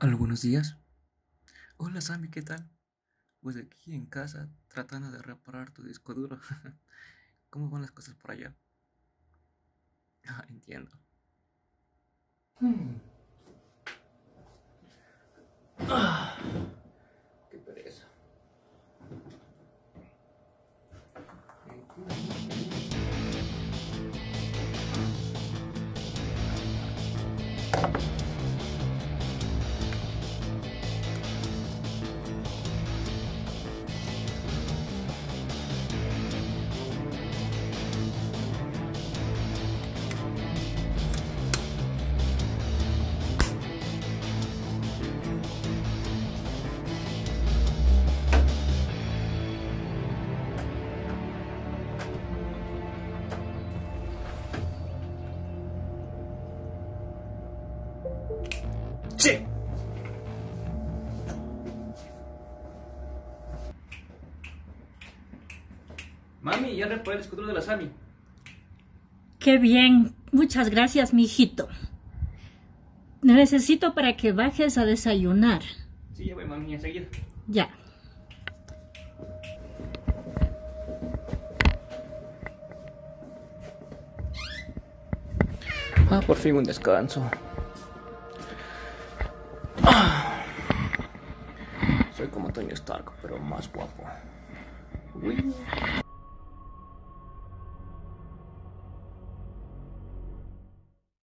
Buenos días. Hola Sammy, ¿qué tal? Pues aquí en casa tratando de reparar tu disco duro. ¿Cómo van las cosas por allá? Ah, entiendo. Hmm. Ah, qué pereza. Sí. Mami, ya reparé el escudo de la Sami. Qué bien. Muchas gracias, mi hijito. Necesito para que bajes a desayunar. Sí, ya voy, mami, enseguida. Ya. Ah, por fin un descanso. Soy como Tony Stark, pero más guapo.